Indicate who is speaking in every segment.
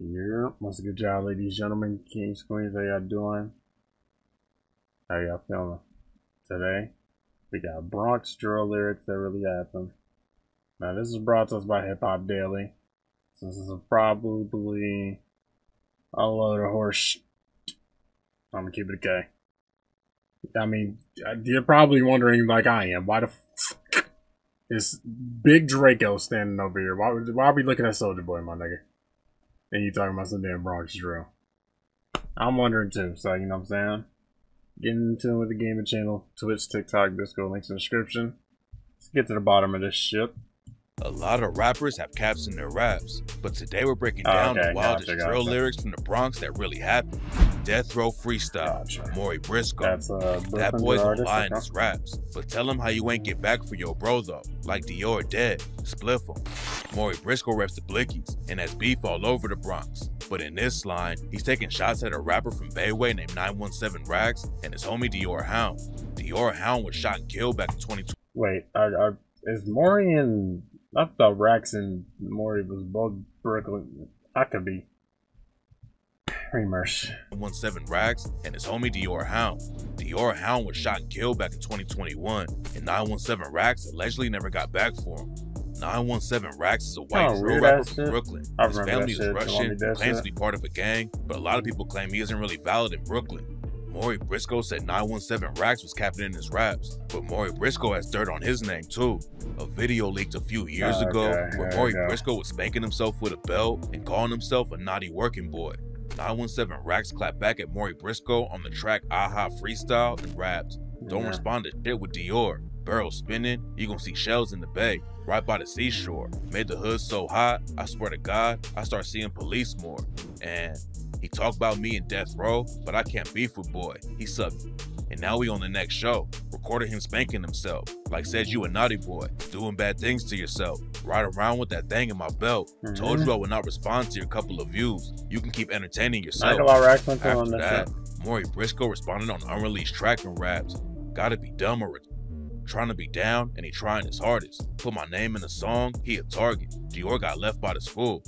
Speaker 1: Yeah, once a good job, ladies, and gentlemen, kings, queens. How y'all doing? How y'all feeling today? We got Bronx drill lyrics that really happened. Now, this is brought to us by Hip Hop Daily. So this is probably a load of horse. I'm gonna keep it okay. I mean, you're probably wondering, like I am, why the f- is Big Draco standing over here? Why, why are we looking at Soldier Boy, my nigga? And you talking about some damn Bronx drill. I'm wondering too, so you know what I'm saying? Getting into with the gaming channel, Twitch, TikTok, Discord, links in the description. Let's get to the bottom of this shit.
Speaker 2: A lot of rappers have caps in their raps, but today we're breaking oh, down okay, the wildest gotcha, drill lyrics from the Bronx that really happened. Death Row Freestyle, gotcha. Mori Briscoe. That's, uh, that boy's a lie in his raps, but tell him how you ain't get back for your bro though, like Dior dead, spliff him. Mori Briscoe reps the Blixkys and has beef all over the Bronx. But in this line, he's taking shots at a rapper from Bayway named 917 Rackz and his homie Dior Hound. Dior Hound was shot and killed back in 2020.
Speaker 1: Wait, are, are, is Mori and I thought Rackz and Mori was both Brooklyn. I could be. Remers.
Speaker 2: 17 Rackz and his homie Dior Hound. Dior Hound was shot and killed back in 2021, and 917 Rackz allegedly never got back for him. 917 Rackz is a white oh, drill rapper from Brooklyn. His family is Russian, claims to be part of a gang, but a lot of people claim he isn't really valid in Brooklyn. Mori Briscoe said 917 Rackz was capping in his raps, but Mori Briscoe has dirt on his name too. A video leaked a few years oh, ago okay, where Mori Briscoe was spanking himself with a belt and calling himself a naughty working boy. 917 Rackz clapped back at Mori Briscoe on the track Aha Freestyle and rapped, Don't yeah. respond to shit with Dior. Barrel spinning, you gonna see shells in the bay, right by the seashore. Made the hood so hot, I swear to God, I start seeing police more. And he talked about me in death row, but I can't beef with boy. He sucked. And now we on the next show. Recorded him spanking himself. Like said you a naughty boy, doing bad things to yourself. Ride around with that thing in my belt. Mm-hmm. Told you I would not respond to your couple of views. You can keep entertaining yourself. After that, Mori Briscoe responded on unreleased track and raps. Gotta be dumb or trying to be down and he trying his hardest. Put my name in the song, he a target. Dior got left by the school.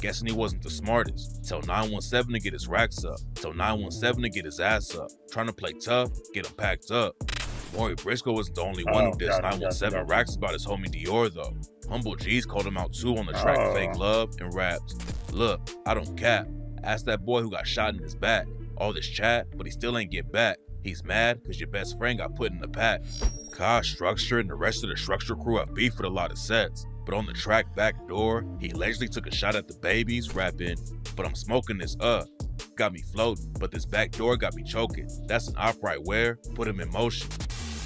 Speaker 2: Guessing he wasn't the smartest. Tell 917 to get his racks up. Tell 917 to get his ass up. Trying to play tough, get him packed up. Mori Briscoe wasn't the only one oh, who dissed 917 Rackz about his homie Dior though. Humble Gz called him out too on the track oh. Fake Love and raps. Look, I don't cap. Ask that boy who got shot in his back. All this chat, but he still ain't get back. He's mad because your best friend got put in the pack. Kha, Structure, and the rest of the Structure crew have beef with a lot of sets. But on the track back door, he allegedly took a shot at the babies, rapping, But I'm smoking this up. Got me floating, but this back door got me choking. That's an upright wear, put him in motion.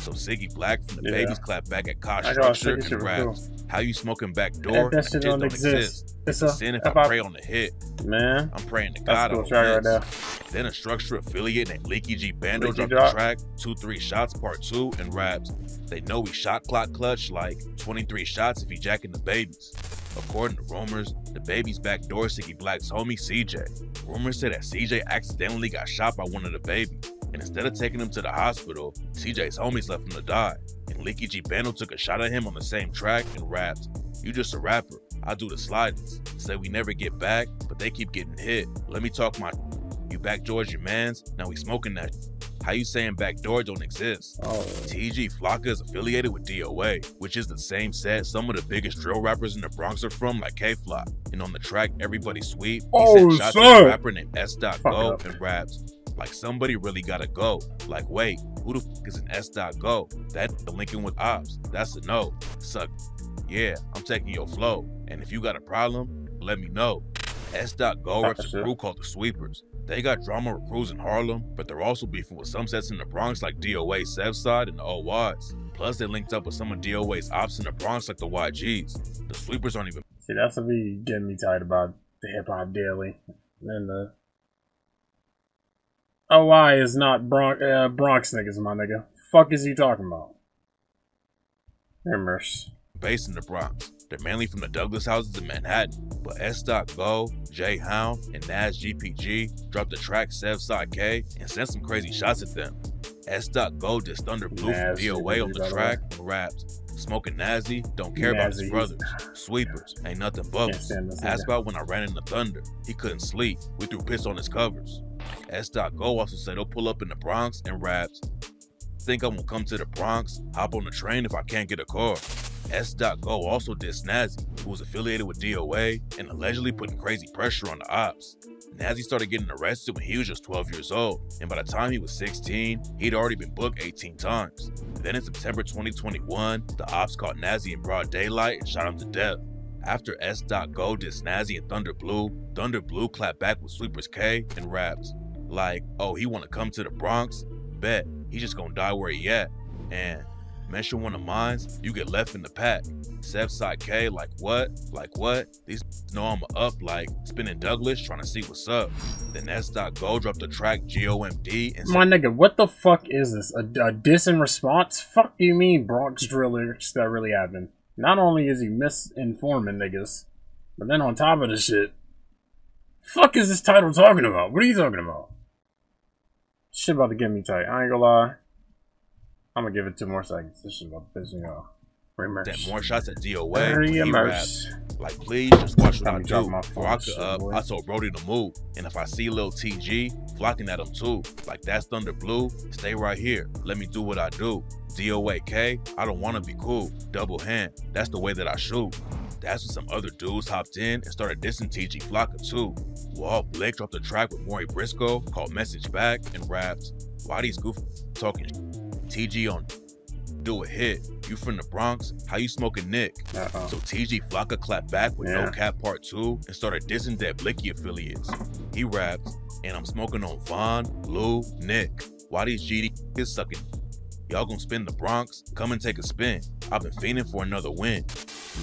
Speaker 2: So Ciggy Blacc from the yeah. babies clap back at Kha Structure and raps. Cool. How you smoking back door?
Speaker 1: That, shit don't, exist.
Speaker 2: It's, a, sin if I, I pray on the hit.
Speaker 1: Man.
Speaker 2: I'm praying to God on right now. Then a structure affiliate named Leaky G Bando Leaky dropped drop. the track, 2-3 shots part 2 and raps. They know we shot clock clutch like 23 shots if he jacking the babies. According to rumors, the baby's back door Ciggy Blacc's homie CJ. Rumors say that CJ accidentally got shot by one of the babies. And instead of taking him to the hospital, CJ's homies left him to die. And Leaky G Bando took a shot at him on the same track and rapped, You just a rapper. I do the slidings. Say we never get back, but they keep getting hit. Let me talk my you back George your mans, now we smoking that. How you saying backdoor don't exist? Oh. TG Flocka is affiliated with DOA, which is the same set some of the biggest drill rappers in the Bronx are from, like Kay Flock. And on the track Everybody Sweep, he oh, sent shots at a rapper named Sdot Go and raps. Like somebody really gotta go. Like, wait, who the fuck is an Sdot Go? That the linking with ops. That's a no. Suck. Yeah, I'm taking your flow. And if you got a problem, let me know. Sdot Go reps a crew called the Sweepers. They got drama crews in Harlem, but they're also beefing with some sets in the Bronx like DOA Sevside and the OYs. Plus, they linked up with some of DOA's ops in the Bronx like the YGz. The Sweepers aren't even.
Speaker 1: See, that's what be getting me tired about the Hip Hop Daily. And the OI is not Bronx, uh, Bronx niggas, my nigga. Fuck is he talking about? Immerse.
Speaker 2: Based in the Bronx. They're mainly from the Douglas houses in Manhattan, but Sdot Go, J Hound, and Nas GPG dropped the track Sev Sevside K and sent some crazy shots at them. Sdot Go just Thunder Blue from DOA on the track rapped. Smoking Nazi, don't care about his brothers. Sweepers, ain't nothing but Ask about when I ran into Thunder. He couldn't sleep. We threw piss on his covers. Sdot Go also said he'll pull up in the Bronx and raps. Think I'm gonna come to the Bronx, hop on the train if I can't get a car. Sdot Go also did Snazzy, who was affiliated with DOA and allegedly putting crazy pressure on the ops. Nazi started getting arrested when he was just 12 years old, and by the time he was 16, he'd already been booked 18 times. Then in September 2021, the ops caught Nazi in broad daylight and shot him to death. After Sdot Go did Snazzy and Thunder Blue, Thunder Blue clapped back with Sweepers K and rapped, like, oh, he wanna come to the Bronx? Bet, he just gonna die where he at. And mention one of mine, you get left in the pack. Side K, like what? Like what? These know I'm up, like spinning Douglas, trying to see what's up. Then Sdot Go dropped the track GOMD and
Speaker 1: My nigga, what the fuck is this? A, a diss in response? Fuck you mean Bronx drillers that really happened? Not only is he misinforming niggas, but then on top of the shit, fuck is this title talking about? What are you talking about? Shit about to get me tight. I ain't gonna lie. I'm gonna give it two more seconds. This is about to piss me off.
Speaker 2: Remerse. Then more shots at DOA. Remerse. Like, please just watch what I do. Before I could up, boy. I told Brody to move. And if I see little TG flocking at him too, like that's Thunder Blue, stay right here. Let me do what I do. DOA K, I don't want to be cool. Double hand, that's the way that I shoot. That's when some other dudes hopped in and started dissing TG Flocka too. Walt Blake dropped a track with Mori Briscoe called Message Back and rapped, Why these goofy talking TG on do a hit. You from the Bronx? How you smoking Nick? Uh-oh. So TG Flocka clapped back with yeah. No Cap Part 2 and started dissing that Blixky affiliates. He rapped, and I'm smoking on Von, Lou, Nick. Why these GD is sucking? Y'all gonna spin the Bronx? Come and take a spin. I've been fiending for another win.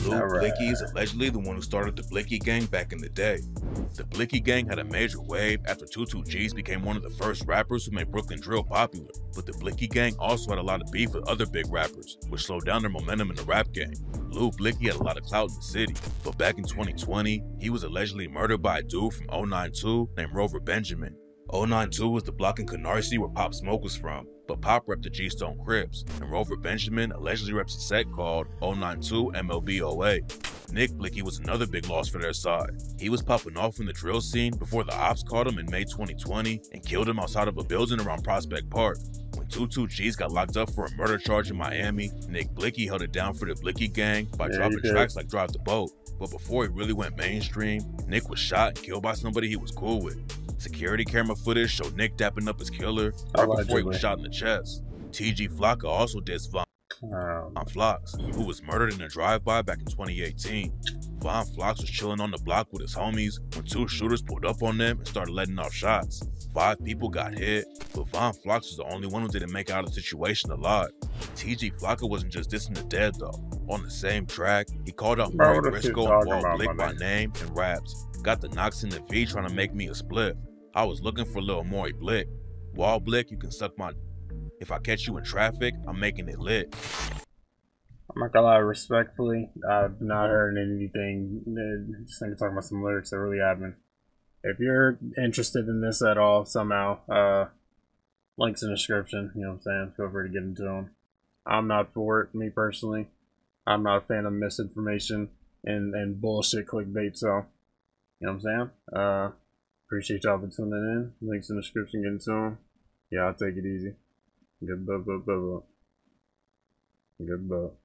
Speaker 2: Lou right. Blixky is allegedly the one who started the Blixky Gang back in the day. The Blixky Gang had a major wave after 22 G's became one of the first rappers who made Brooklyn drill popular, but the Blixky Gang also had a lot of beef with other big rappers, which slowed down their momentum in the rap game. Lou Blixky had a lot of clout in the city, but back in 2020, he was allegedly murdered by a dude from 092 named Rover Benjamin. 092 was the block in Canarsie where Pop Smoke was from, but Pop repped the G Stone Crips, and Rover Benjamin allegedly reps a set called 092 MLBOA. Nick Blixky was another big loss for their side. He was popping off in the drill scene before the ops caught him in May 2020 and killed him outside of a building around Prospect Park. When 22Gs got locked up for a murder charge in Miami, Nick Blixky held it down for the Blixky gang by yeah, dropping tracks like Drive the Boat. But before he really went mainstream, Nick was shot and killed by somebody he was cool with. Security camera footage showed Nick dapping up his killer right before he was shot in the chest. TG Flocka also did Von, um, Von Flox, who was murdered in a drive-by back in 2018. Von Flox was chilling on the block with his homies when two shooters pulled up on them and started letting off shots. Five people got hit, but Von Flox was the only one who didn't make out of the situation alive. TG Flocka wasn't just dissing the dead though. On the same track, he called out Mori Briscoe and Walt Blick by name and raps. Got the knocks in the V trying to make me a split. I was looking for a little Mori Blick. Wall Blick, you can suck my. If I catch you in traffic, I'm making it lit.
Speaker 1: I'm not gonna lie, respectfully, I've not heard anything. Just think talking about some lyrics that really happened. If you're interested in this at all, somehow, uh, links in the description. You know what I'm saying? Feel free to get into them. I'm not for it, me personally. I'm not a fan of misinformation and, and bullshit clickbait, so, you know what I'm saying? Uh, Appreciate y'all for tuning in. Links in the description. get into them. Yeah, I'll take it easy. Good, but,